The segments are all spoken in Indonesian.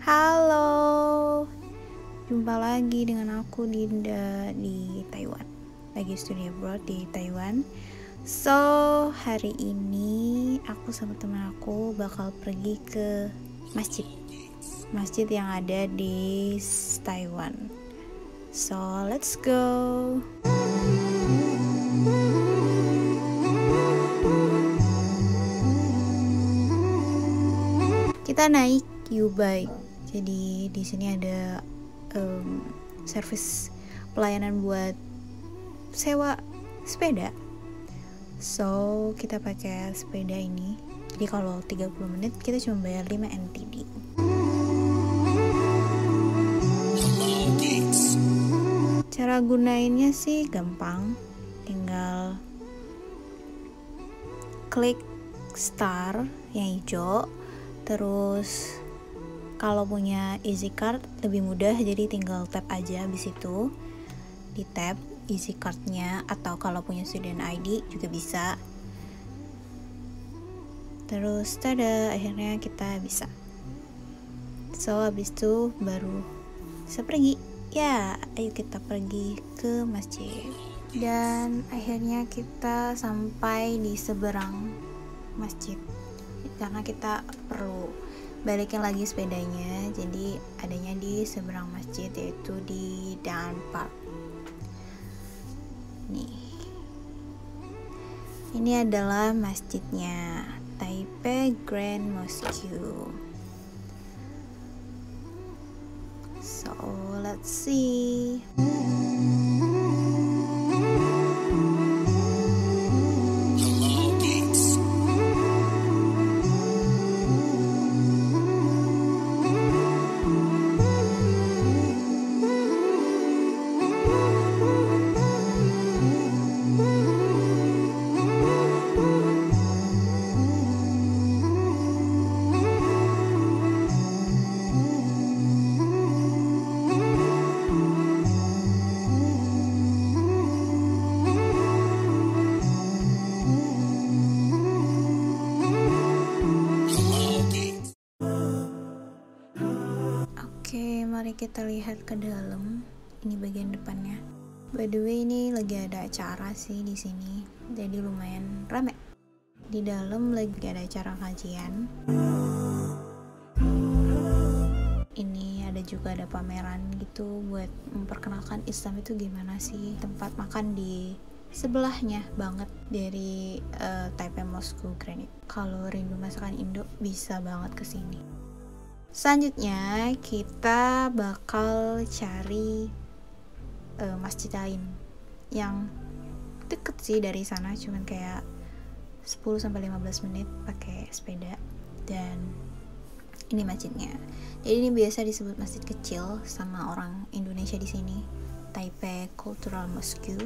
Halo, jumpa lagi dengan aku Dinda di Taiwan. Lagi studi abroad di Taiwan. So, hari ini aku sama teman aku bakal pergi ke masjid. Masjid yang ada di Taiwan. So, let's go. Kita naik U-Bike. Jadi di sini ada um, service pelayanan buat sewa sepeda. So, kita pakai sepeda ini. Jadi kalau 30 menit kita cuma bayar 5 NTD. Cara gunainnya sih gampang. Tinggal klik star yang hijau terus kalau punya easy card lebih mudah. Jadi tinggal tap aja habis itu. Di tap easy cardnya atau kalau punya student ID juga bisa. Terus tada akhirnya kita bisa. So habis itu baru bisa pergi. Ya ayo kita pergi ke masjid. Dan akhirnya kita sampai di seberang masjid. Karena kita perlu balikin lagi sepedanya jadi adanya di seberang masjid yaitu di Dan Park. Nih. Ini adalah masjidnya Taipei Grand Mosque. So let's see Oke, mari kita lihat ke dalam. Ini bagian depannya. By the way, ini lagi ada acara sih di sini. Jadi lumayan rame. Di dalam lagi ada acara kajian. Ini ada juga ada pameran gitu buat memperkenalkan Islam itu gimana sih. Tempat makan di sebelahnya banget dari uh, Taipei Moscow Granite. Kalau rindu masakan Indo bisa banget ke sini. Selanjutnya kita bakal cari uh, masjid lain yang deket sih dari sana cuman kayak 10 sampai 15 menit pakai sepeda dan ini masjidnya. Jadi ini biasa disebut masjid kecil sama orang Indonesia di sini. Taipei Cultural Mosque.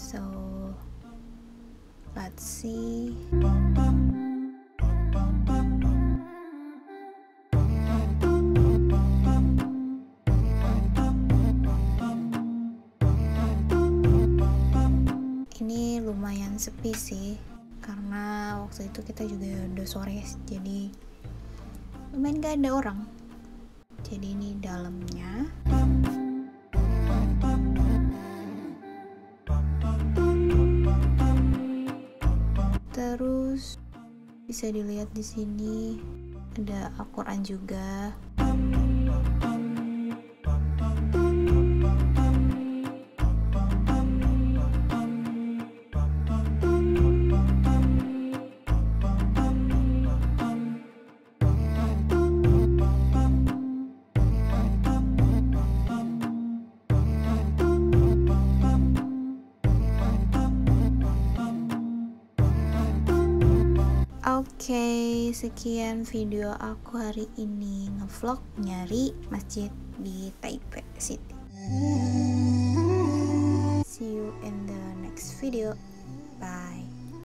So let's see. Lumayan sepi sih karena waktu itu kita juga udah sore jadi lumayan gak ada orang. Jadi ini dalamnya. Terus bisa dilihat di sini ada Al-Quran juga Oke, okay, sekian video aku hari ini ngevlog nyari masjid di Taipei City. See you in the next video. Bye.